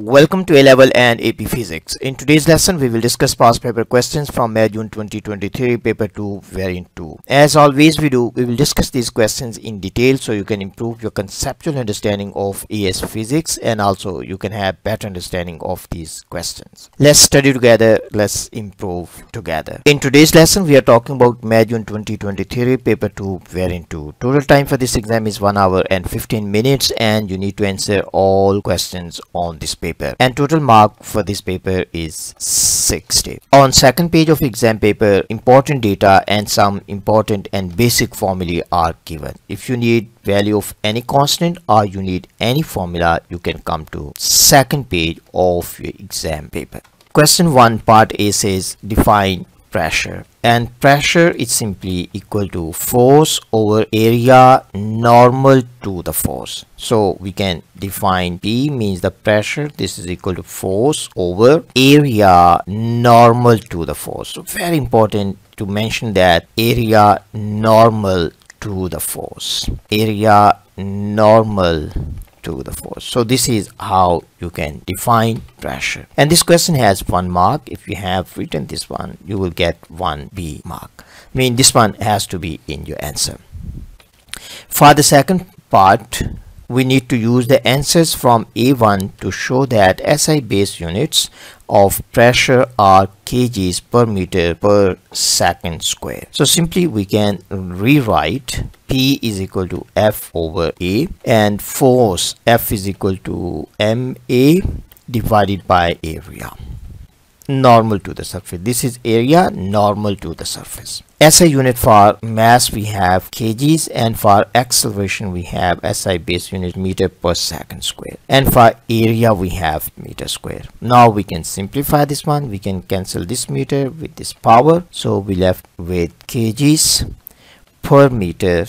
Welcome to A-Level and AP Physics. In today's lesson, we will discuss past paper questions from May June 2023, paper 2, variant 2. As always we do, we will discuss these questions in detail so you can improve your conceptual understanding of AS Physics and also you can have better understanding of these questions. Let's study together, let's improve together. In today's lesson, we are talking about May June 2023, paper 2, variant 2. Total time for this exam is 1 hour and 15 minutes and you need to answer all questions on this paper paper. And total mark for this paper is 60 on second page of exam paper important data and some important and basic formulae are given. If you need value of any constant or you need any formula you can come to second page of your exam paper. Question 1 part a says define pressure. And pressure is simply equal to force over area normal to the force. So we can define p means the pressure. This is equal to force over area normal to the force. So very important to mention that area normal to the force. Area normal to the force. So this is how you can define pressure. And this question has one mark. If you have written this one you will get one b mark. I mean this one has to be in your answer. For the second part we need to use the answers from A1 to show that SI base units of pressure are kgs per meter per second square. So simply we can rewrite P is equal to F over A and force F is equal to MA divided by area normal to the surface. This is area normal to the surface. SI unit for mass we have kgs and for acceleration we have SI base unit meter per second square. And for area we have meter square. Now we can simplify this one. We can cancel this meter with this power. So we left with kgs per meter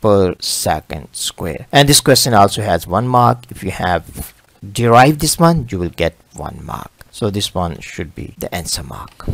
per second square. And this question also has one mark. If you have derived this one you will get one mark so this one should be the answer mark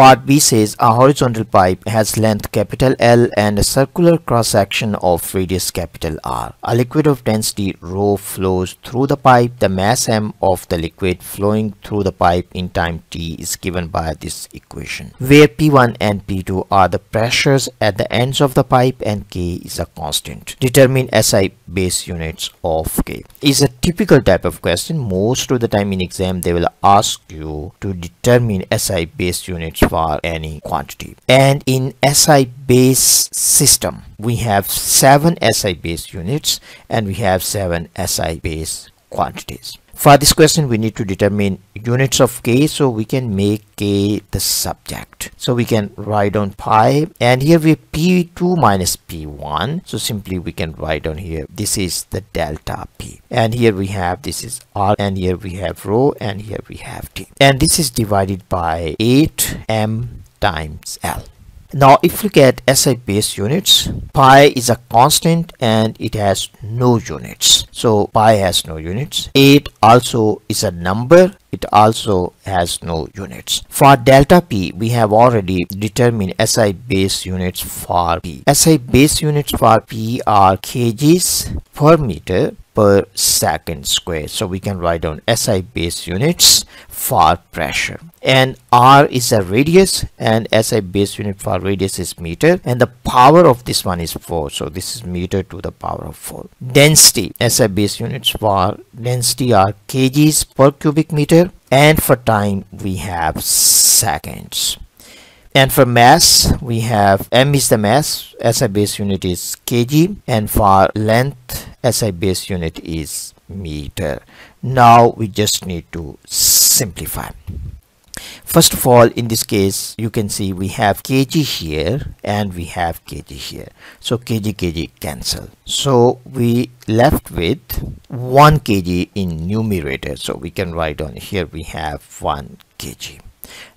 Part B says a horizontal pipe has length capital L and a circular cross section of radius capital R. A liquid of density rho flows through the pipe. The mass m of the liquid flowing through the pipe in time t is given by this equation, where P1 and P2 are the pressures at the ends of the pipe and K is a constant. Determine SI base units of K. Is a typical type of question. Most of the time in exam they will ask you to determine SI base units for any quantity. And in SI base system we have seven SI base units and we have seven SI base quantities for this question we need to determine units of k so we can make k the subject. So we can write on pi and here we have p2 minus p1 so simply we can write on here this is the delta p. And here we have this is r and here we have rho and here we have t. And this is divided by 8 m times l now if you look at SI base units, pi is a constant and it has no units. So pi has no units. 8 also is a number. It also has no units. For delta P, we have already determined SI base units for P. SI base units for P are kgs per meter per second square so we can write down SI base units for pressure. And R is a radius and SI base unit for radius is meter and the power of this one is 4 so this is meter to the power of 4 density. SI base units for density are kgs per cubic meter and for time we have seconds. And for mass we have m is the mass SI base unit is kg and for length SI base unit is meter now we just need to simplify. First of all in this case you can see we have kg here and we have kg here. So kg kg cancel. So we left with 1 kg in numerator. So we can write on here we have 1 kg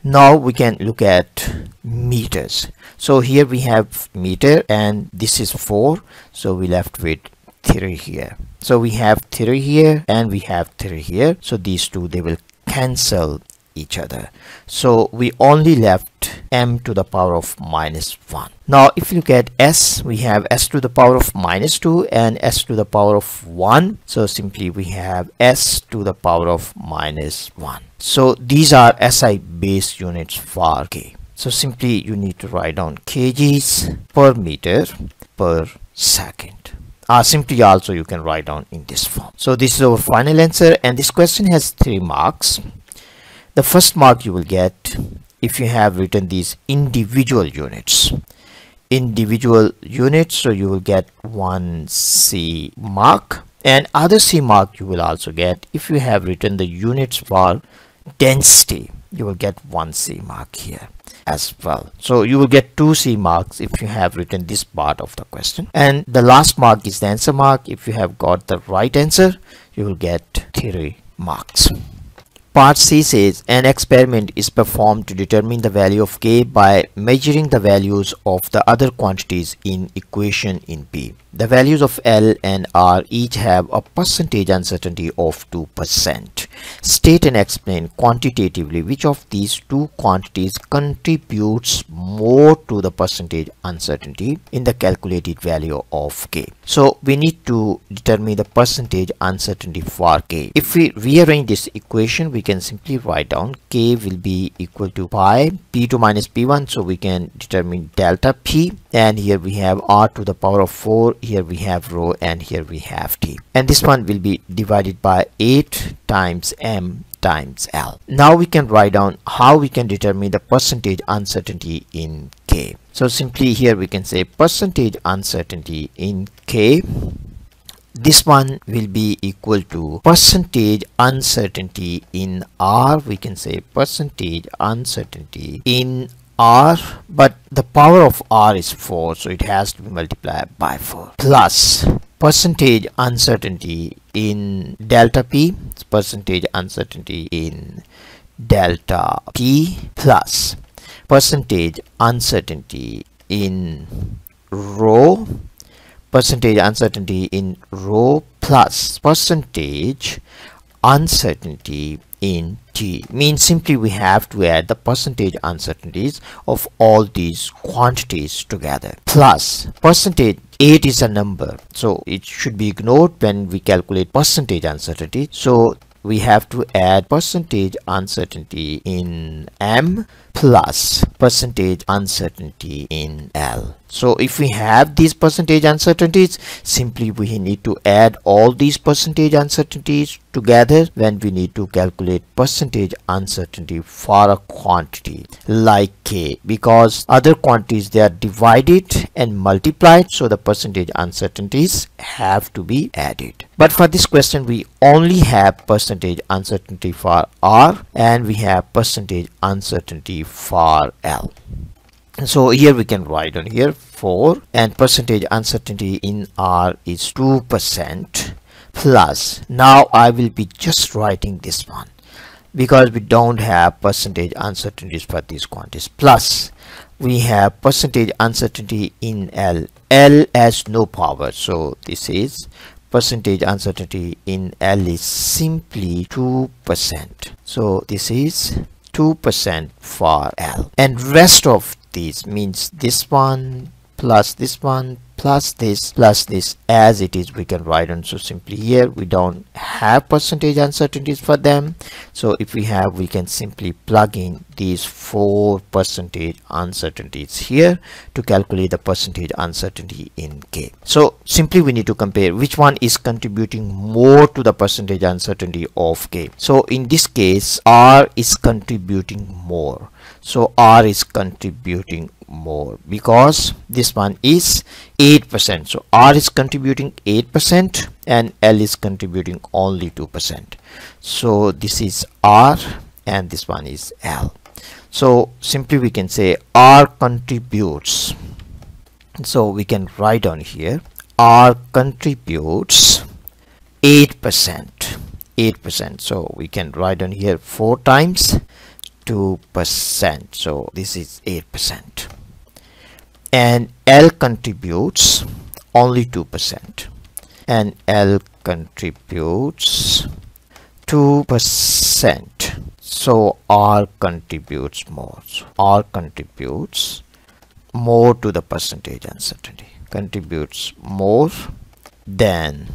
now we can look at meters. So here we have meter and this is 4 so we left with 3 here. So we have 3 here and we have 3 here. So these two they will cancel each other. So we only left m to the power of minus 1 now if you get s we have s to the power of minus 2 and s to the power of 1 so simply we have s to the power of minus 1 so these are SI base units for K. So simply you need to write down kgs per meter per second uh, simply also you can write down in this form. So this is our final answer and this question has three marks. The first mark you will get if you have written these individual units. Individual units so you will get one C mark and other C mark you will also get if you have written the units for density you will get one C mark here as well. So you will get two C marks if you have written this part of the question. And the last mark is the answer mark. If you have got the right answer you will get three marks. Part C says an experiment is performed to determine the value of k by measuring the values of the other quantities in equation in P. The values of L and R each have a percentage uncertainty of 2%. State and explain quantitatively which of these two quantities contributes more to the percentage uncertainty in the calculated value of K. So we need to determine the percentage uncertainty for K. If we rearrange this equation, we can simply write down K will be equal to pi P2 minus P1. So we can determine delta P and here we have r to the power of 4 here we have rho and here we have t. And this one will be divided by 8 times m times l. Now we can write down how we can determine the percentage uncertainty in k. So simply here we can say percentage uncertainty in k. This one will be equal to percentage uncertainty in r. We can say percentage uncertainty in r but the power of r is 4 so it has to be multiplied by 4 plus percentage uncertainty in delta p percentage uncertainty in delta p plus percentage uncertainty in rho percentage uncertainty in rho plus percentage uncertainty in t. Means simply we have to add the percentage uncertainties of all these quantities together. Plus percentage 8 is a number so it should be ignored when we calculate percentage uncertainty. So we have to add percentage uncertainty in m plus percentage uncertainty in L. So if we have these percentage uncertainties, simply we need to add all these percentage uncertainties together when we need to calculate percentage uncertainty for a quantity like K because other quantities they are divided and multiplied so the percentage uncertainties have to be added. But for this question we only have percentage uncertainty for R and we have percentage uncertainty for L. So here we can write on here 4 and percentage uncertainty in R is 2% plus. Now I will be just writing this one because we don't have percentage uncertainties for these quantities. Plus we have percentage uncertainty in L. L has no power. So this is percentage uncertainty in L is simply 2% so this is 2% for L. And rest of these means this one plus this one plus this plus this as it is we can write on so simply here. We don't have percentage uncertainties for them. So if we have we can simply plug in these four percentage uncertainties here to calculate the percentage uncertainty in k. So simply we need to compare which one is contributing more to the percentage uncertainty of k. So in this case r is contributing more. So r is contributing more because this one is 8% so R is contributing 8% and L is contributing only 2% so this is R and this one is L. So simply we can say R contributes. So we can write on here R contributes 8% 8% so we can write on here four times 2% so this is 8% and L contributes only 2% and L contributes 2% so R contributes more. So R contributes more to the percentage uncertainty. Contributes more than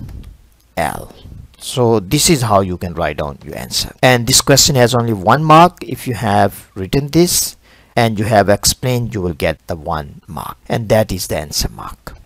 L. So this is how you can write down your answer. And this question has only one mark. If you have written this and you have explained you will get the one mark. And that is the answer mark